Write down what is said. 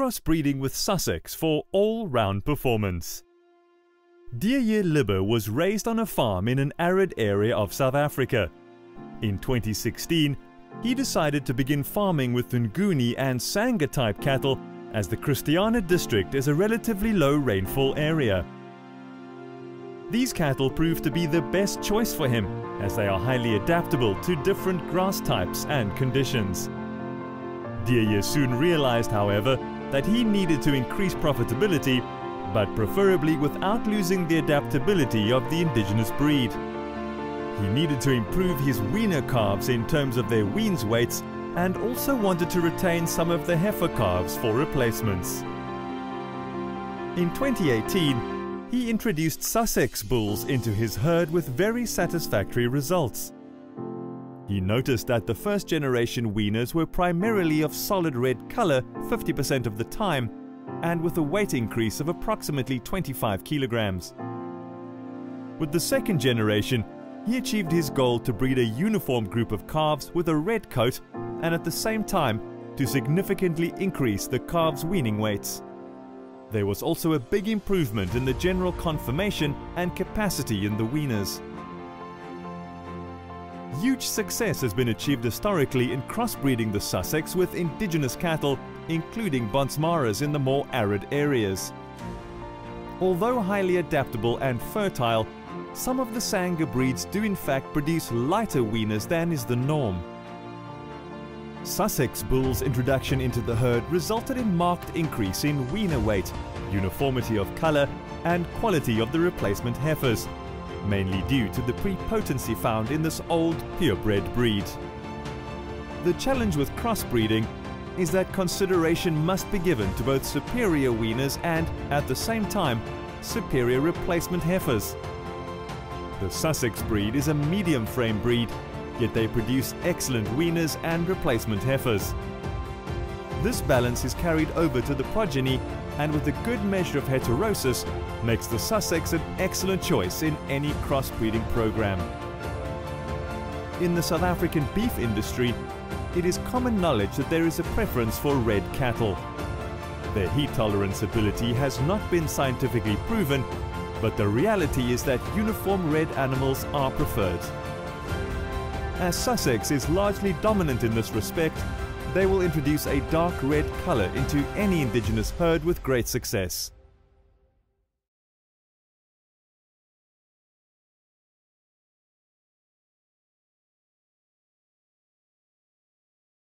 crossbreeding with Sussex for all-round performance. Deer Lubbe was raised on a farm in an arid area of South Africa. In 2016, he decided to begin farming with Nguni and Sanga type cattle as the Christiana district is a relatively low rainfall area. These cattle proved to be the best choice for him as they are highly adaptable to different grass types and conditions. Deer soon realized, however, that he needed to increase profitability, but preferably without losing the adaptability of the indigenous breed. He needed to improve his weaner calves in terms of their weans weights and also wanted to retain some of the heifer calves for replacements. In 2018, he introduced Sussex bulls into his herd with very satisfactory results. He noticed that the first generation weaners were primarily of solid red color 50% of the time and with a weight increase of approximately 25 kilograms. With the second generation, he achieved his goal to breed a uniform group of calves with a red coat and at the same time to significantly increase the calves' weaning weights. There was also a big improvement in the general conformation and capacity in the weaners. Huge success has been achieved historically in crossbreeding the Sussex with indigenous cattle, including Bonsmaras in the more arid areas. Although highly adaptable and fertile, some of the Sanga breeds do in fact produce lighter weaners than is the norm. Sussex Bull's introduction into the herd resulted in marked increase in weaner weight, uniformity of colour and quality of the replacement heifers, mainly due to the prepotency found in this old purebred breed. The challenge with crossbreeding is that consideration must be given to both superior weaners and, at the same time, superior replacement heifers. The Sussex breed is a medium frame breed, yet they produce excellent weaners and replacement heifers. This balance is carried over to the progeny and with a good measure of heterosis makes the Sussex an excellent choice in any crossbreeding program. In the South African beef industry, it is common knowledge that there is a preference for red cattle. Their heat tolerance ability has not been scientifically proven but the reality is that uniform red animals are preferred. As Sussex is largely dominant in this respect, they will introduce a dark red colour into any indigenous herd with great success.